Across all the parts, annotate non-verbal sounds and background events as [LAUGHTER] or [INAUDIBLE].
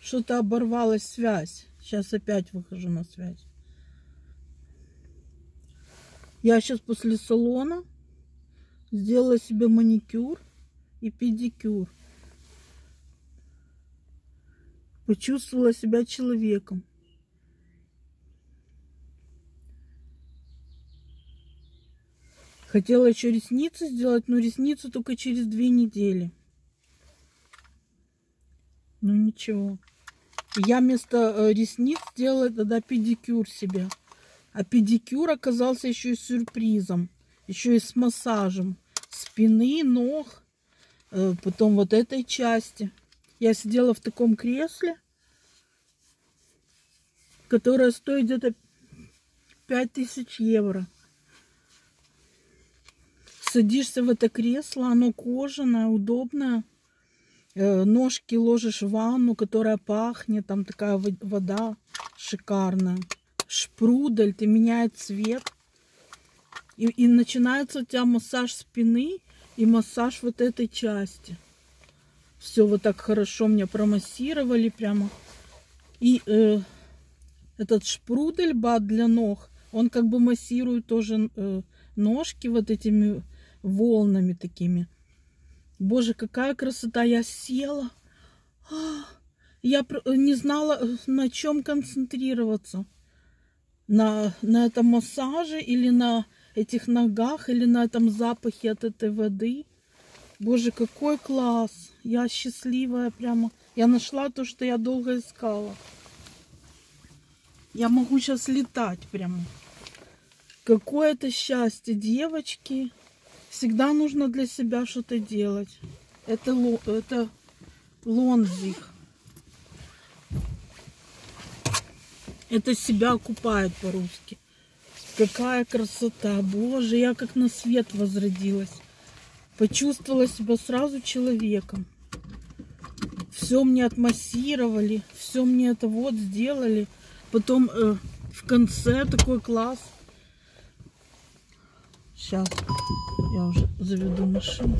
что-то оборвалась связь. Сейчас опять выхожу на связь. Я сейчас после салона сделала себе маникюр и педикюр. Почувствовала себя человеком. Хотела еще ресницы сделать, но ресницы только через две недели. Ну ничего. Я вместо э, ресниц сделала тогда педикюр себе. А педикюр оказался еще и сюрпризом. Еще и с массажем. Спины, ног. Э, потом вот этой части. Я сидела в таком кресле, которое стоит где-то 5000 евро. Садишься в это кресло, оно кожаное, удобное. Э, ножки ложишь в ванну, которая пахнет, там такая вода шикарная. Шпрудель, ты меняет цвет. И, и начинается у тебя массаж спины и массаж вот этой части. Все вот так хорошо мне промассировали прямо. И э, этот шпрудель бат для ног, он как бы массирует тоже э, ножки вот этими волнами такими. Боже, какая красота! Я села. А, я не знала, на чем концентрироваться. На, на этом массаже или на этих ногах, или на этом запахе от этой воды. Боже, какой класс! Я счастливая прямо. Я нашла то, что я долго искала. Я могу сейчас летать прямо. Какое это счастье, девочки. Всегда нужно для себя что-то делать. Это, это лонзих. Это себя окупает по-русски. Какая красота. Боже, я как на свет возродилась. Почувствовала себя сразу человеком. Все мне отмассировали. Все мне это вот сделали. Потом э, в конце такой класс. Сейчас я уже заведу машину.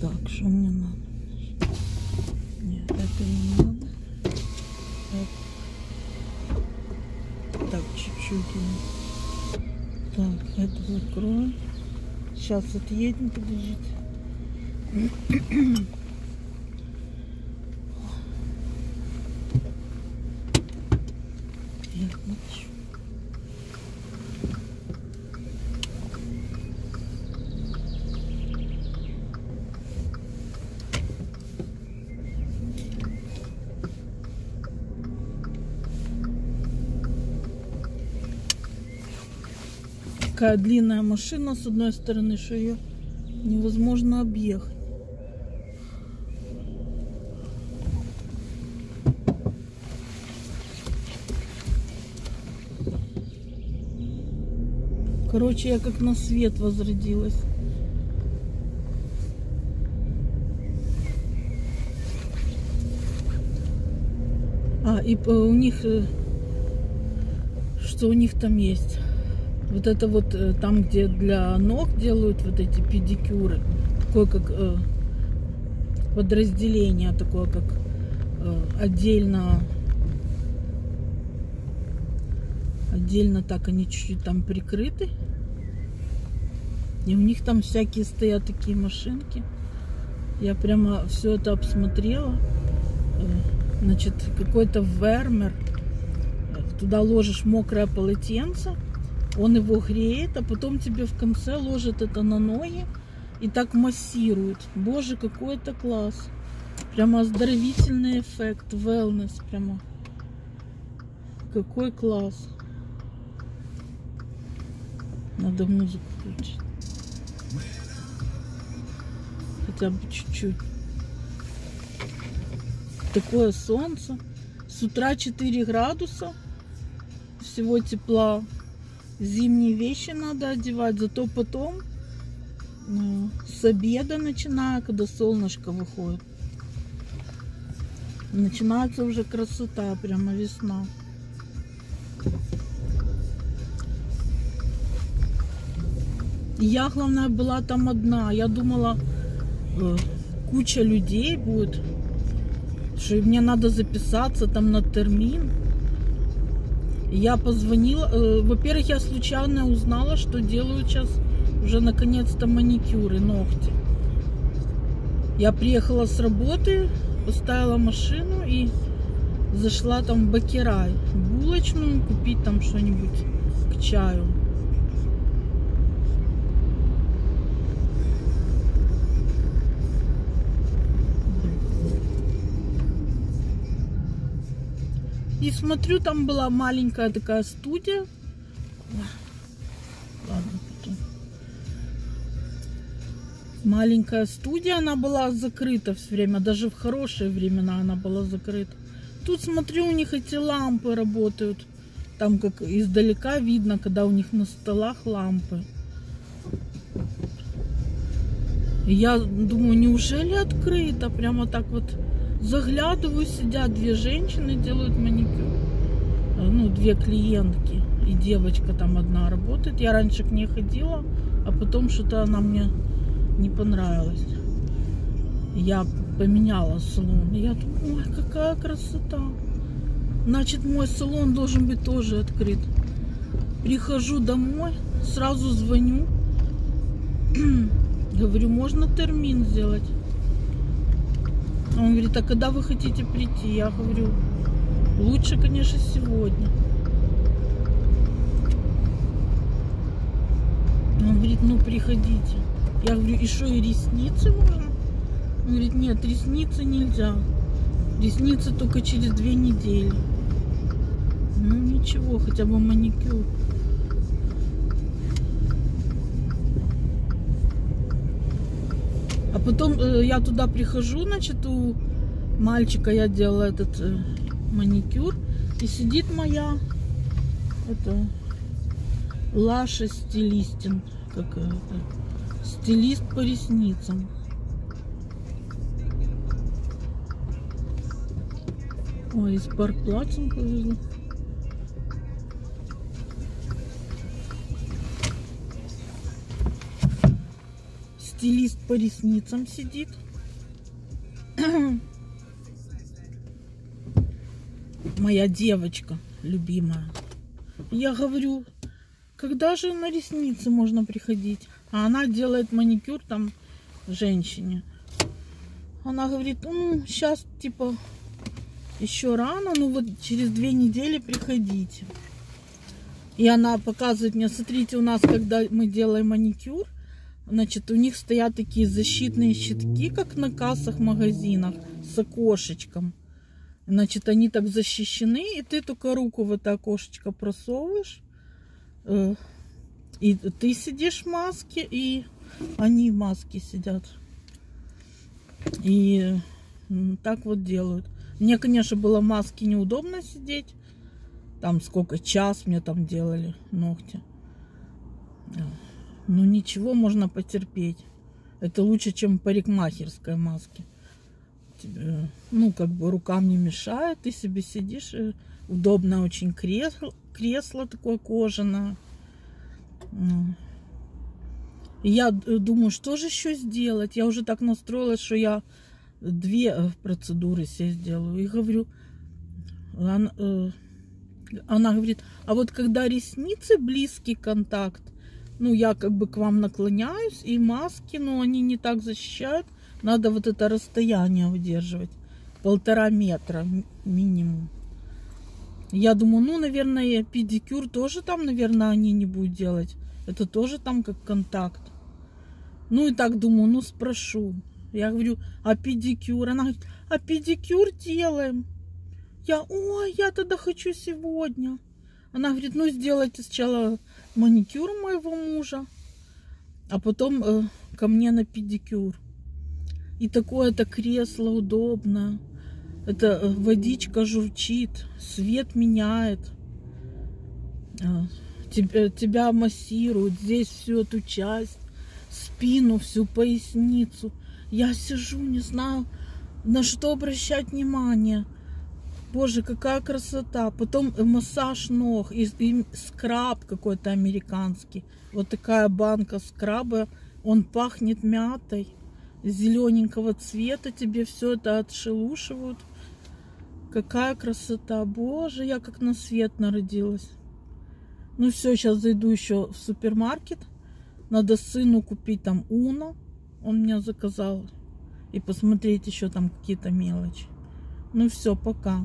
Так, что мне надо? Нет, это не надо. Это... Так, чуть-чуть. Так, это закроем. Сейчас отъедем, подождите. Я хочу. Такая длинная машина с одной стороны, что ее невозможно объехать. Короче, я как на свет возродилась. А, и у них, э, что у них там есть? Вот это вот э, там, где для ног делают вот эти педикюры, такое как э, подразделение, такое как э, отдельно отдельно так они чуть-чуть там прикрыты. И у них там всякие стоят такие машинки. Я прямо все это обсмотрела. Значит, какой-то вермер. Туда ложишь мокрое полотенце он его греет, а потом тебе в конце ложит это на ноги и так массирует. Боже, какой это класс. Прямо оздоровительный эффект, wellness прямо. Какой класс. Надо музыку включить. Хотя бы чуть-чуть. Такое солнце. С утра 4 градуса. Всего тепла зимние вещи надо одевать, зато потом ну, с обеда начиная, когда солнышко выходит, начинается уже красота, прямо весна. Я, главное, была там одна. Я думала, э, куча людей будет. что мне надо записаться там на термин. Я позвонила. Э, во-первых, я случайно узнала, что делают сейчас уже наконец-то маникюры, ногти. Я приехала с работы, поставила машину и зашла там в Бакерай, булочную, купить там что-нибудь к чаю. И смотрю, там была маленькая такая студия. Ладно, потом. Маленькая студия, она была закрыта все время. Даже в хорошие времена она была закрыта. Тут смотрю, у них эти лампы работают. Там как издалека видно, когда у них на столах лампы. Я думаю, неужели открыто? Прямо так вот Заглядываю, сидят две женщины, делают маникюр. Э, ну, две клиентки. И девочка там одна работает. Я раньше к ней ходила, а потом что-то она мне не понравилась. Я поменяла салон. Я думаю, ой, какая красота. Значит, мой салон должен быть тоже открыт. Прихожу домой, сразу звоню. [CLEARS THROAT] Говорю, можно термин сделать? Он говорит, а когда вы хотите прийти? Я говорю, лучше, конечно, сегодня. Он говорит, ну приходите. Я говорю, и что, и ресницы можно? Он говорит, нет, ресницы нельзя. Ресницы только через две недели. Ну ничего, хотя бы маникюр. А потом э, я туда прихожу, значит, у мальчика я делала этот э, маникюр. И сидит моя это Лаша стилистин. Как это? Стилист по ресницам. Ой, из парк-плацем повезло. Стилист по ресницам сидит. [CLEARS THROAT] Моя девочка любимая. Я говорю, когда же на ресницы можно приходить? А она делает маникюр там женщине. Она говорит, ну, сейчас типа еще рано, ну вот через две недели приходите. И она показывает мне, смотрите, у нас, когда мы делаем маникюр, Значит, у них стоят такие защитные щитки, как на кассах магазинах, с окошечком. Значит, они так защищены, и ты только руку в это окошечко просовываешь. Э, и ты сидишь в маске, и они в маске сидят. И так вот делают. Мне, конечно, было в маске неудобно сидеть. Там сколько, час мне там делали ногти. Ну ничего, можно потерпеть. Это лучше, чем парикмахерской маски. Тебе, ну, как бы рукам не мешает, ты себе сидишь, э, удобно очень кресло, кресло такое кожаное. Ну. я э, думаю, что же еще сделать? Я уже так настроилась, что я две э, процедуры себе сделаю. И говорю, она, она говорит, а вот когда ресницы близкий контакт, ну, я как бы к вам наклоняюсь, и маски, но они не так защищают. Надо вот это расстояние выдерживать. Полтора метра минимум. Я думаю, ну, наверное, педикюр тоже там, наверное, они не будут делать. Это тоже там как контакт. Ну, и так думаю, ну, спрошу. Я говорю, а педикюр? Она говорит, а педикюр делаем. Я, ой, я тогда хочу сегодня. Она говорит, ну, сделайте сначала маникюр моего мужа, а потом э, ко мне на педикюр. И такое-то кресло удобное. Это э, водичка журчит, свет меняет. Э, тебя, тебя массируют здесь всю эту часть, спину, всю поясницу. Я сижу, не знаю, на что обращать внимание. Боже, какая красота. Потом массаж ног и, и скраб какой-то американский. Вот такая банка скраба. Он пахнет мятой. Зелененького цвета тебе все это отшелушивают. Какая красота. Боже, я как на свет народилась. Ну все, сейчас зайду еще в супермаркет. Надо сыну купить там уна. Он меня заказал. И посмотреть еще там какие-то мелочи. Ну все, пока.